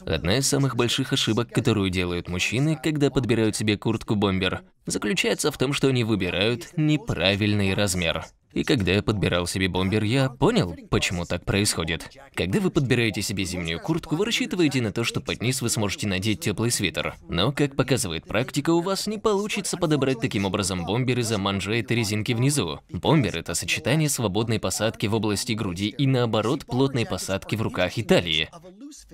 Одна из самых больших ошибок, которую делают мужчины, когда подбирают себе куртку-бомбер, заключается в том, что они выбирают неправильный размер. И когда я подбирал себе бомбер, я понял, почему так происходит. Когда вы подбираете себе зимнюю куртку, вы рассчитываете на то, что под низ вы сможете надеть теплый свитер. Но, как показывает практика, у вас не получится подобрать таким образом бомбер из-за манжет и резинки внизу. Бомбер – это сочетание свободной посадки в области груди и, наоборот, плотной посадки в руках и талии.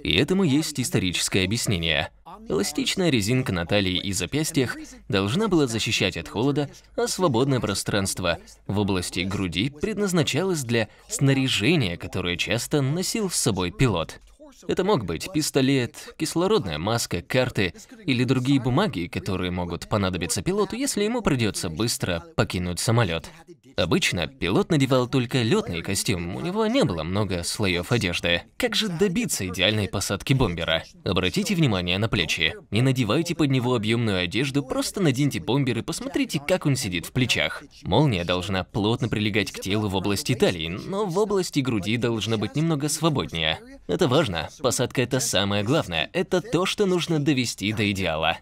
И этому есть историческое объяснение. Эластичная резинка на талии и запястьях должна была защищать от холода, а свободное пространство в области груди предназначалось для снаряжения, которое часто носил с собой пилот. Это мог быть пистолет, кислородная маска, карты или другие бумаги, которые могут понадобиться пилоту, если ему придется быстро покинуть самолет. Обычно пилот надевал только летный костюм, у него не было много слоев одежды. Как же добиться идеальной посадки бомбера? Обратите внимание на плечи. Не надевайте под него объемную одежду, просто наденьте бомбер и посмотрите, как он сидит в плечах. Молния должна плотно прилегать к телу в области талии, но в области груди должна быть немного свободнее. Это важно. Посадка – это самое главное. Это то, что нужно довести до идеала.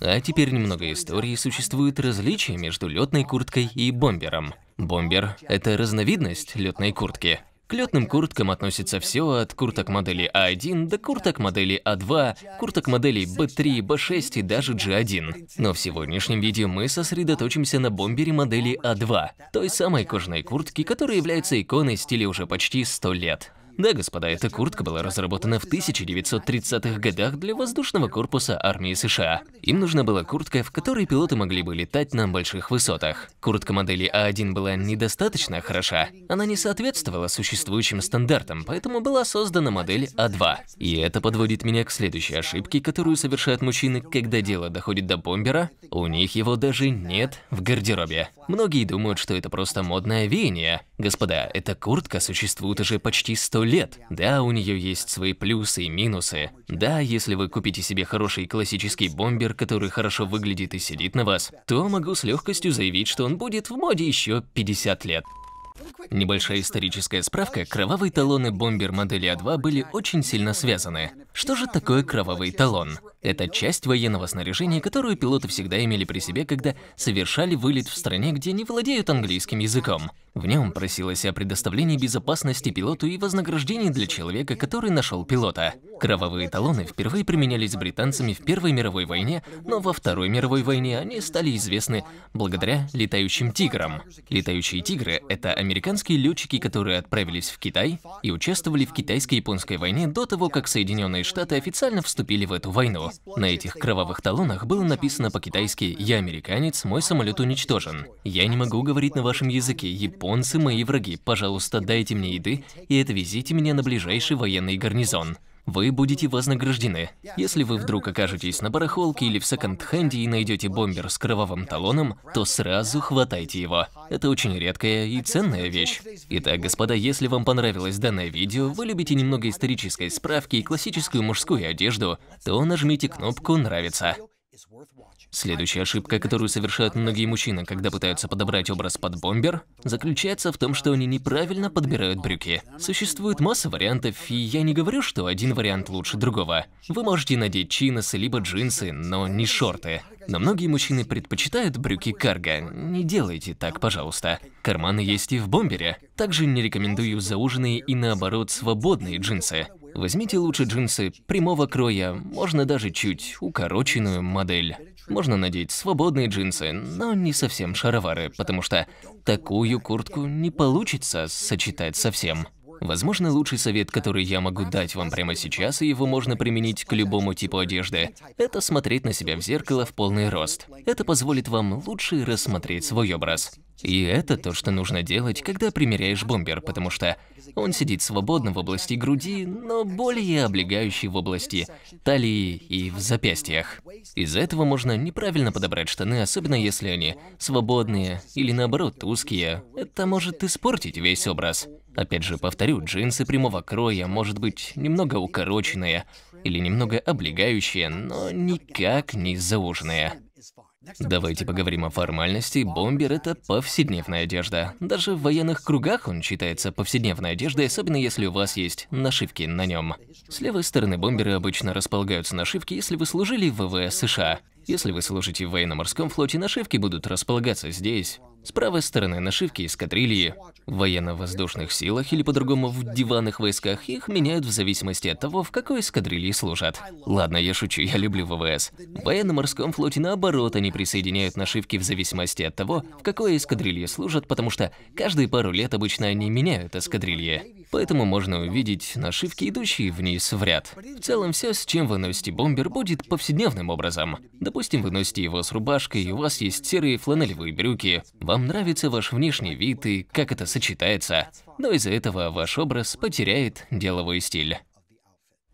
А теперь немного истории. Существует различие между летной курткой и бомбером. Бомбер – это разновидность летной куртки. К летным курткам относится все от курток модели А1 до курток модели А2, курток моделей B3, B6 и даже G1. Но в сегодняшнем видео мы сосредоточимся на бомбере модели А2, той самой кожаной куртки, которая является иконой стиля уже почти 100 лет. Да, господа, эта куртка была разработана в 1930-х годах для воздушного корпуса армии США. Им нужна была куртка, в которой пилоты могли бы летать на больших высотах. Куртка модели А1 была недостаточно хороша. Она не соответствовала существующим стандартам, поэтому была создана модель А2. И это подводит меня к следующей ошибке, которую совершают мужчины, когда дело доходит до бомбера. У них его даже нет в гардеробе. Многие думают, что это просто модное веяние. Господа, эта куртка существует уже почти 100 лет. Да, у нее есть свои плюсы и минусы. Да, если вы купите себе хороший классический бомбер, который хорошо выглядит и сидит на вас, то могу с легкостью заявить, что он будет в моде еще 50 лет. Небольшая историческая справка, кровавые талоны бомбер модели А2 были очень сильно связаны. Что же такое кровавый талон? Это часть военного снаряжения, которую пилоты всегда имели при себе, когда совершали вылет в стране, где не владеют английским языком. В нем просилось о предоставлении безопасности пилоту и вознаграждении для человека, который нашел пилота. Кровавые талоны впервые применялись британцами в Первой мировой войне, но во Второй мировой войне они стали известны благодаря летающим тиграм. Летающие тигры – это американские летчики, которые отправились в Китай и участвовали в китайско-японской войне до того, как Соединенные Штаты официально вступили в эту войну. На этих кровавых талонах было написано по-китайски «Я американец, мой самолет уничтожен». Я не могу говорить на вашем языке, японцы мои враги, пожалуйста, дайте мне еды и отвезите меня на ближайший военный гарнизон. Вы будете вознаграждены. Если вы вдруг окажетесь на барахолке или в секонд-хенде и найдете бомбер с кровавым талоном, то сразу хватайте его. Это очень редкая и ценная вещь. Итак, господа, если вам понравилось данное видео, вы любите немного исторической справки и классическую мужскую одежду, то нажмите кнопку «Нравится». Следующая ошибка, которую совершают многие мужчины, когда пытаются подобрать образ под бомбер, заключается в том, что они неправильно подбирают брюки. Существует масса вариантов, и я не говорю, что один вариант лучше другого. Вы можете надеть чиносы либо джинсы, но не шорты. Но многие мужчины предпочитают брюки карго. Не делайте так, пожалуйста. Карманы есть и в бомбере. Также не рекомендую зауженные и наоборот свободные джинсы. Возьмите лучше джинсы прямого кроя, можно даже чуть укороченную модель. Можно надеть свободные джинсы, но не совсем шаровары, потому что такую куртку не получится сочетать совсем. Возможно, лучший совет, который я могу дать вам прямо сейчас, и его можно применить к любому типу одежды, это смотреть на себя в зеркало в полный рост. Это позволит вам лучше рассмотреть свой образ. И это то, что нужно делать, когда примеряешь бомбер, потому что он сидит свободно в области груди, но более облегающий в области талии и в запястьях. Из-за этого можно неправильно подобрать штаны, особенно если они свободные или наоборот узкие. Это может испортить весь образ. Опять же, повторю, джинсы прямого кроя, может быть, немного укороченные или немного облегающие, но никак не зауженные. Давайте поговорим о формальности. Бомбер – это повседневная одежда. Даже в военных кругах он считается повседневной одеждой, особенно если у вас есть нашивки на нем. С левой стороны бомберы обычно располагаются нашивки, если вы служили в ВВС США. Если вы служите в военно-морском флоте, нашивки будут располагаться здесь. С правой стороны нашивки эскадрильи. В военно-воздушных силах или по-другому в диванных войсках их меняют в зависимости от того, в какой эскадрильи служат. Ладно, я шучу, я люблю ВВС. В военно-морском флоте наоборот, они присоединяют нашивки в зависимости от того, в какой эскадрилье служат, потому что каждые пару лет обычно они меняют эскадрильи. Поэтому можно увидеть нашивки, идущие вниз в ряд. В целом все, с чем вы носите бомбер, будет повседневным образом. Допустим, вы носите его с рубашкой, и у вас есть серые фланелевые брюки. Вам нравится ваш внешний вид и как это сочетается, но из-за этого ваш образ потеряет деловой стиль.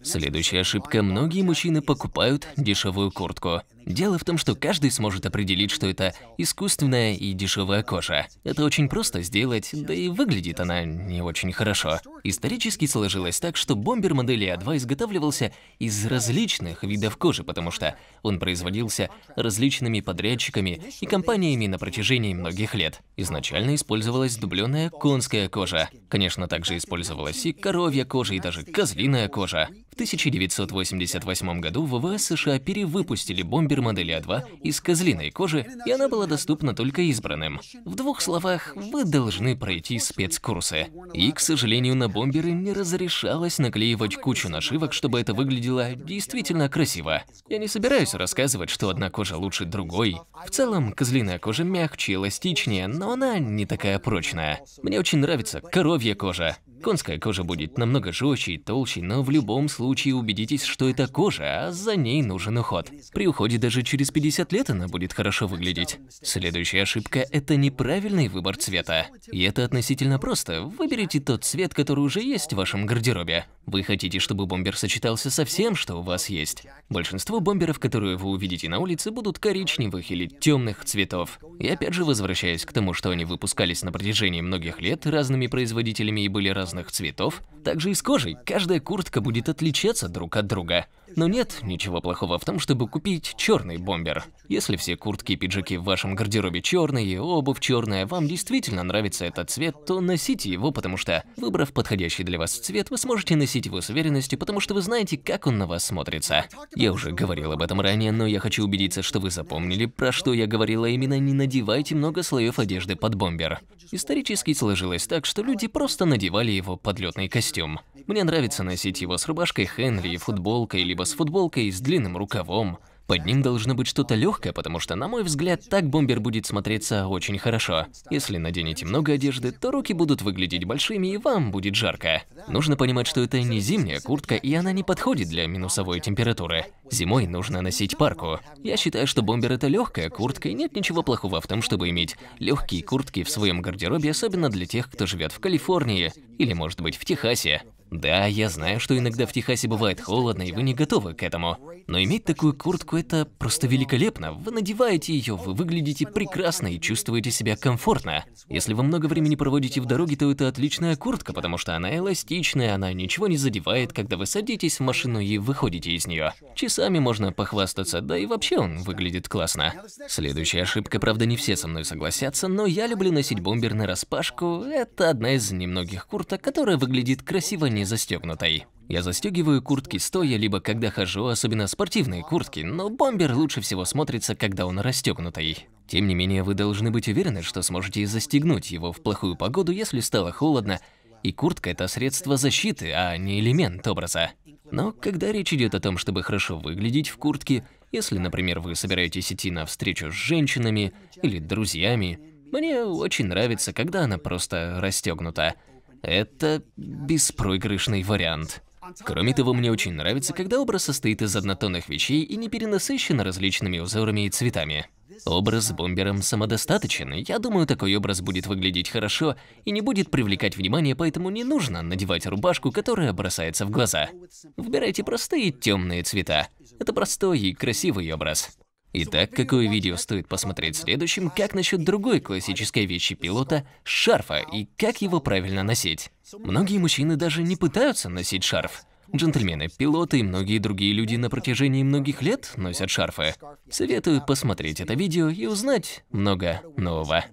Следующая ошибка. Многие мужчины покупают дешевую куртку. Дело в том, что каждый сможет определить, что это искусственная и дешевая кожа. Это очень просто сделать, да и выглядит она не очень хорошо. Исторически сложилось так, что бомбер модели А2 изготавливался из различных видов кожи, потому что он производился различными подрядчиками и компаниями на протяжении многих лет. Изначально использовалась дубленая конская кожа. Конечно, также использовалась и коровья кожа, и даже козлиная кожа. В 1988 году ВВС США перевыпустили бомбер модели А2 из козлиной кожи, и она была доступна только избранным. В двух словах, вы должны пройти спецкурсы. И, к сожалению, на бомберы не разрешалось наклеивать кучу нашивок, чтобы это выглядело действительно красиво. Я не собираюсь рассказывать, что одна кожа лучше другой. В целом, козлиная кожа мягче, эластичнее, но она не такая прочная. Мне очень нравится коровья кожа. Конская кожа будет намного жестче и толще, но в любом случае убедитесь, что это кожа, а за ней нужен уход. При уходе даже через 50 лет она будет хорошо выглядеть. Следующая ошибка – это неправильный выбор цвета. И это относительно просто. Выберите тот цвет, который уже есть в вашем гардеробе. Вы хотите, чтобы бомбер сочетался со всем, что у вас есть. Большинство бомберов, которые вы увидите на улице, будут коричневых или темных цветов. И опять же, возвращаясь к тому, что они выпускались на протяжении многих лет разными производителями и были разных цветов, также и с кожей. Каждая куртка будет отличаться друг от друга. Но нет ничего плохого в том, чтобы купить черный бомбер. Если все куртки и пиджаки в вашем гардеробе черные, обувь черная, вам действительно нравится этот цвет, то носите его, потому что, выбрав подходящий для вас цвет, вы сможете носить его с уверенностью, потому что вы знаете, как он на вас смотрится. Я уже говорил об этом ранее, но я хочу убедиться, что вы запомнили, про что я говорила именно не надевайте много слоев одежды под бомбер. Исторически сложилось так, что люди просто надевали его под летный костюм. Мне нравится носить его с рубашкой Хенли футболкой, либо с футболкой с длинным рукавом. Под ним должно быть что-то легкое, потому что, на мой взгляд, так бомбер будет смотреться очень хорошо. Если наденете много одежды, то руки будут выглядеть большими и вам будет жарко. Нужно понимать, что это не зимняя куртка и она не подходит для минусовой температуры. Зимой нужно носить парку. Я считаю, что бомбер это легкая куртка и нет ничего плохого в том, чтобы иметь легкие куртки в своем гардеробе, особенно для тех, кто живет в Калифорнии или, может быть, в Техасе. Да, я знаю, что иногда в Техасе бывает холодно, и вы не готовы к этому. Но иметь такую куртку – это просто великолепно. Вы надеваете ее, вы выглядите прекрасно и чувствуете себя комфортно. Если вы много времени проводите в дороге, то это отличная куртка, потому что она эластичная, она ничего не задевает, когда вы садитесь в машину и выходите из нее. Часами можно похвастаться, да и вообще он выглядит классно. Следующая ошибка, правда, не все со мной согласятся, но я люблю носить бомбер на распашку. Это одна из немногих курток, которая выглядит красиво, не не застегнутой. Я застегиваю куртки стоя, либо когда хожу, особенно спортивные куртки, но бомбер лучше всего смотрится, когда он расстегнутый. Тем не менее, вы должны быть уверены, что сможете застегнуть его в плохую погоду, если стало холодно, и куртка – это средство защиты, а не элемент образа. Но когда речь идет о том, чтобы хорошо выглядеть в куртке, если, например, вы собираетесь идти на встречу с женщинами или друзьями, мне очень нравится, когда она просто расстегнута. Это беспроигрышный вариант. Кроме того, мне очень нравится, когда образ состоит из однотонных вещей и не перенасыщен различными узорами и цветами. Образ с бомбером самодостаточен, я думаю, такой образ будет выглядеть хорошо и не будет привлекать внимание, поэтому не нужно надевать рубашку, которая бросается в глаза. Выбирайте простые темные цвета. Это простой и красивый образ. Итак, какое видео стоит посмотреть следующим, как насчет другой классической вещи пилота – шарфа и как его правильно носить. Многие мужчины даже не пытаются носить шарф. Джентльмены, пилоты и многие другие люди на протяжении многих лет носят шарфы. Советую посмотреть это видео и узнать много нового.